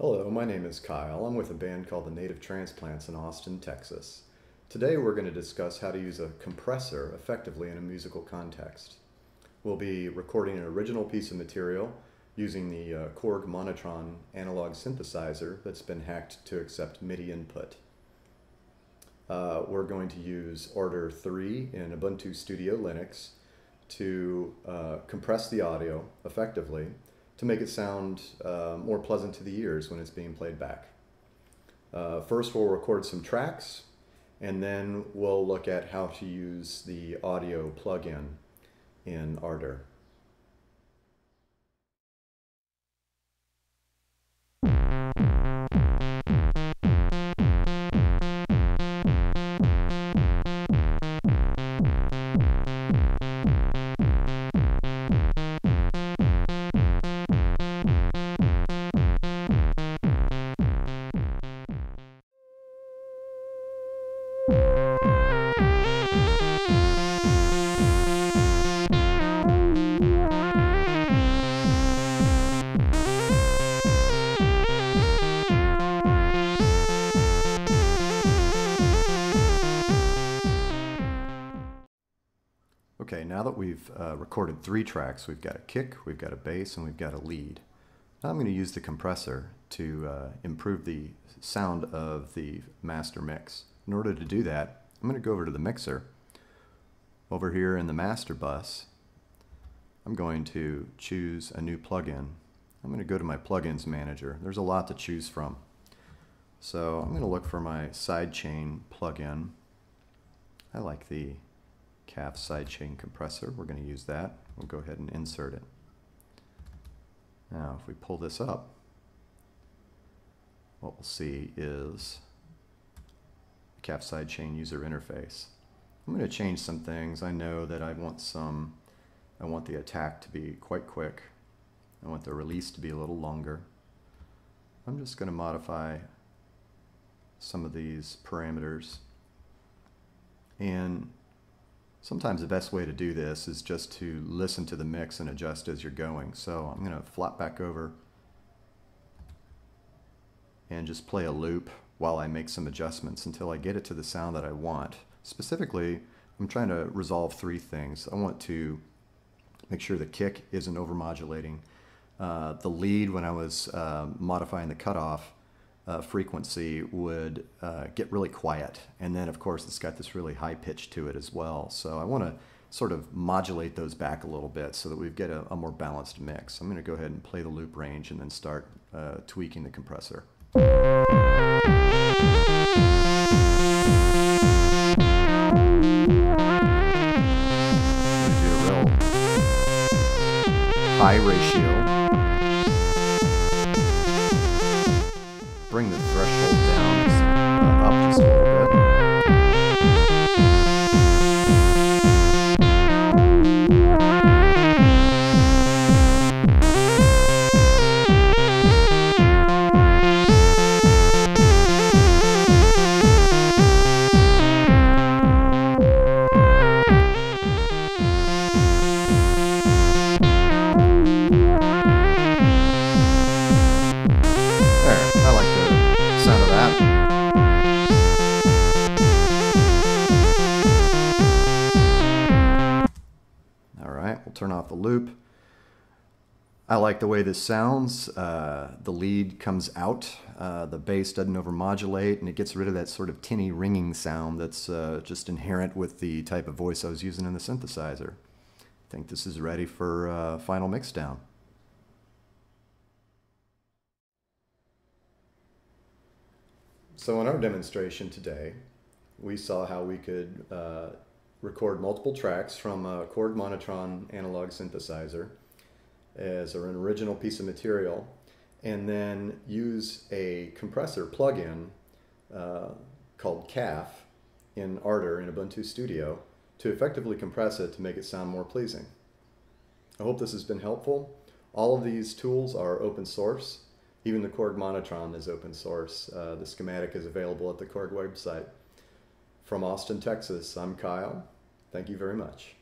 Hello, my name is Kyle. I'm with a band called the Native Transplants in Austin, Texas. Today we're going to discuss how to use a compressor effectively in a musical context. We'll be recording an original piece of material using the uh, Korg Monotron analog synthesizer that's been hacked to accept MIDI input. Uh, we're going to use Ardour 3 in Ubuntu Studio Linux to uh, compress the audio effectively to make it sound uh, more pleasant to the ears when it's being played back. Uh, first, we'll record some tracks, and then we'll look at how to use the audio plugin in Ardour. Okay, now that we've uh, recorded three tracks, we've got a kick, we've got a bass, and we've got a lead. Now I'm going to use the compressor to uh, improve the sound of the master mix. In order to do that, I'm going to go over to the mixer. Over here in the master bus, I'm going to choose a new plugin. I'm going to go to my plugins manager. There's a lot to choose from. So I'm going to look for my sidechain plugin. I like the Calf sidechain compressor. We're going to use that. We'll go ahead and insert it. Now if we pull this up, what we'll see is the Calf sidechain user interface. I'm going to change some things. I know that I want some, I want the attack to be quite quick. I want the release to be a little longer. I'm just going to modify some of these parameters. And sometimes the best way to do this is just to listen to the mix and adjust as you're going. So I'm going to flop back over and just play a loop while I make some adjustments until I get it to the sound that I want. Specifically, I'm trying to resolve three things. I want to make sure the kick isn't overmodulating. Uh, the lead, when I was uh, modifying the cutoff uh, frequency, would uh, get really quiet. And then, of course, it's got this really high pitch to it as well. So I want to sort of modulate those back a little bit so that we get a, a more balanced mix. I'm going to go ahead and play the loop range and then start uh, tweaking the compressor. high ratio. Turn off the loop. I like the way this sounds. Uh, the lead comes out, uh, the bass doesn't overmodulate, and it gets rid of that sort of tinny ringing sound that's uh, just inherent with the type of voice I was using in the synthesizer. I think this is ready for uh, final mixdown. So in our demonstration today, we saw how we could uh, record multiple tracks from a Korg Monotron analog synthesizer as an original piece of material, and then use a compressor plugin uh, called Calf in Ardour in Ubuntu Studio to effectively compress it to make it sound more pleasing. I hope this has been helpful. All of these tools are open source. Even the Korg Monotron is open source. Uh, the schematic is available at the Korg website. From Austin, Texas, I'm Kyle. Thank you very much.